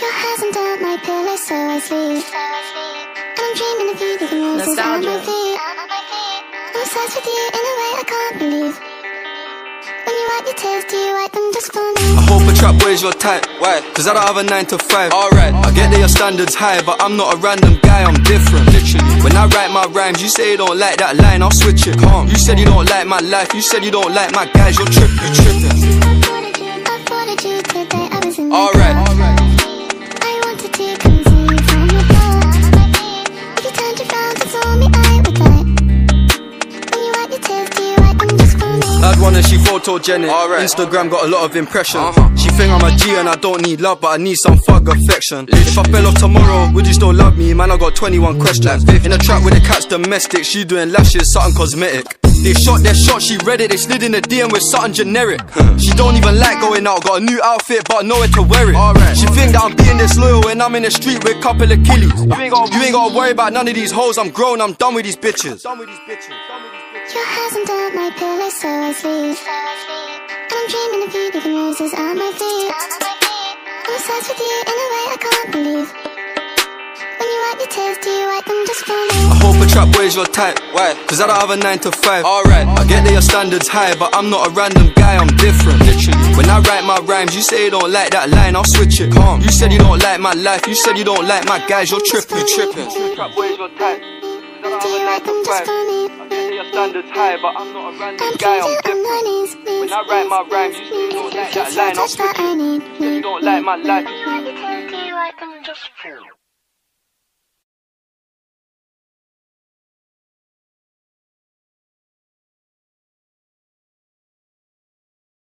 Your hands under my pillow, so I sleep. And I'm dreaming of you, leaving roses on my feet. I'm obsessed with you in a way I can't believe. When you wipe your tears, do you wipe them just for me? I hope a trap boy's your type. Why? Cause I don't have a 9 to 5. Alright. I get that your standards high, but I'm not a random guy, I'm different. Literally. When I write my rhymes, you say you don't like that line, I'll switch it. Calm. You said you don't like my life, you said you don't like my guys, you're tripping. You're tripping. I Had one and she photogenic. Instagram got a lot of impressions. Uh-huh. She think I'm a G and I don't need love, but I need some fuck affection. If I fell off tomorrow, would you still love me? Man, I got 21 questions. In a trap with the cat's domestic, she doing lashes, something cosmetic. They shot their shot, she read it, they slid in the DM with something generic. she don't even like going out, got a new outfit, but nowhere to wear it. She think that I'm being disloyal when I'm in the street with a couple of killies. You ain't, gotta, you ain't gotta worry about none of these hoes, I'm grown, I'm done with these bitches. Done with these bitches. Done with these bitches. Your hands under my pillow, so I sleep. And I'm dreaming of you, leaving roses on my feet. I'm obsessed with you in a way I can't believe. When you wipe your tears, do you wipe them just for me? I hope a trap boy's your type. Why? Cause I don't have a 9 to 5. Alright. I get that your standards high, but I'm not a random guy, I'm different. Literally. When I write my rhymes, you say you don't like that line, I'll switch it. Calm. You said you don't like my life, you said you don't like my guys, you're tripping. You tripping. Trap boy's your type that I'm a 9 5. I get your standards high, but I'm not a random guy, I'm different. When I write my rhymes, you still don't like that line, I'm tripping. You don't like my life, you see, like I'm